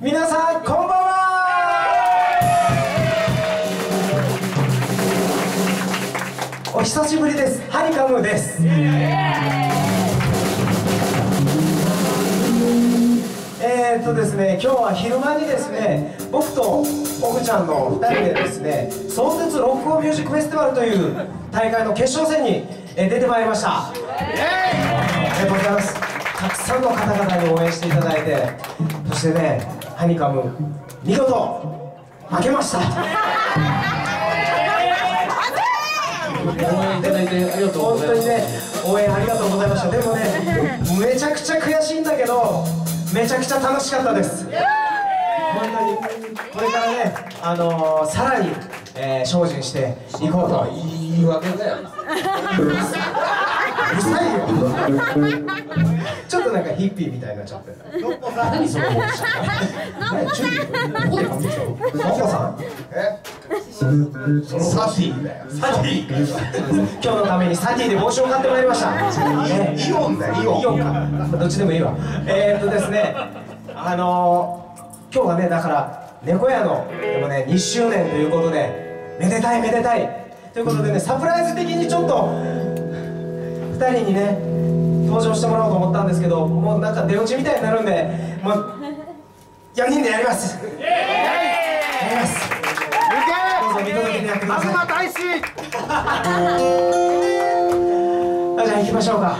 皆さんこんばんは。お久しぶりです。ハニカムです。えーっとですね今日は昼間にですね僕と奥ちゃんの2人でですね相鉄ロックオンミュージックフェスティバルという大会の決勝戦にえー出てまいりました。ありがとうございます。たくさんの方々に応援していただいてそしてねハニカム見事負けました。応援いただいてありがとうございます。本当にね応援ありがとうございました。でもねめちゃくちゃ悔しいんだけどめちゃくちゃ楽しかったです。本当に。これからねあのーさらに、えー精進していこうと。言い訳だよ。うるさいよとなんかヒッピーみたいになっちゃって。何その帽子何チューリップマコさん。えそのサティ。だよサティ。今日のためにサティで帽子を買ってまいりました、ねイオンだよイオン。イオンか、まあどっちでもいいわ。えー、っとですねあのー、今日はねだから猫屋のでもね2周年ということでめでたいめでたい。ということでねサプライズ的にちょっと2人にね登場してもらおうと思ったんですけどもうなんか出落ちみたいになるんでもう4人でやります。やります。どうぞ見届けてやってください東大使あじゃあ行きましょうか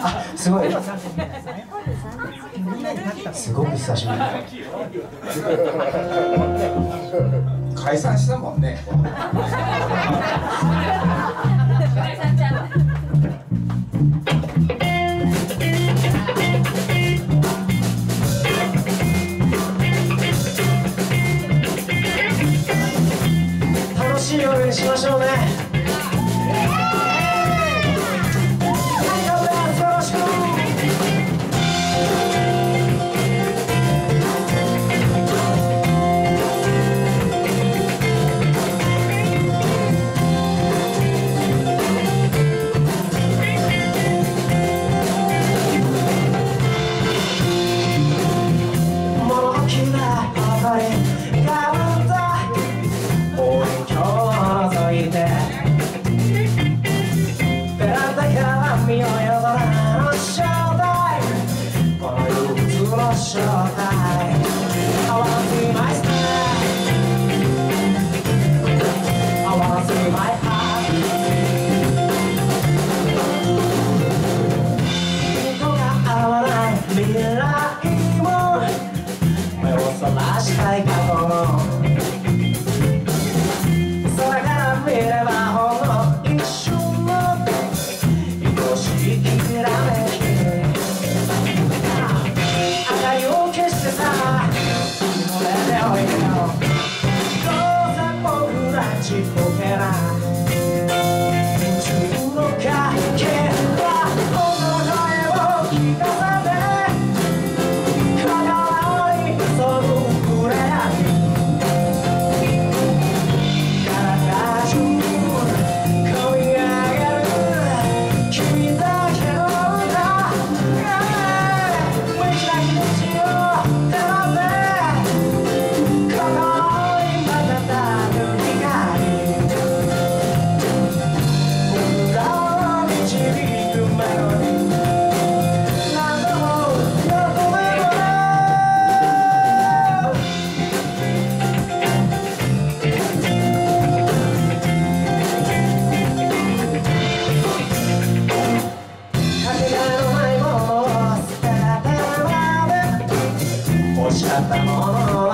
あすごいすごく久しぶり。解散したもんねにしましょうね。僕ら仕方も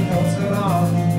King of the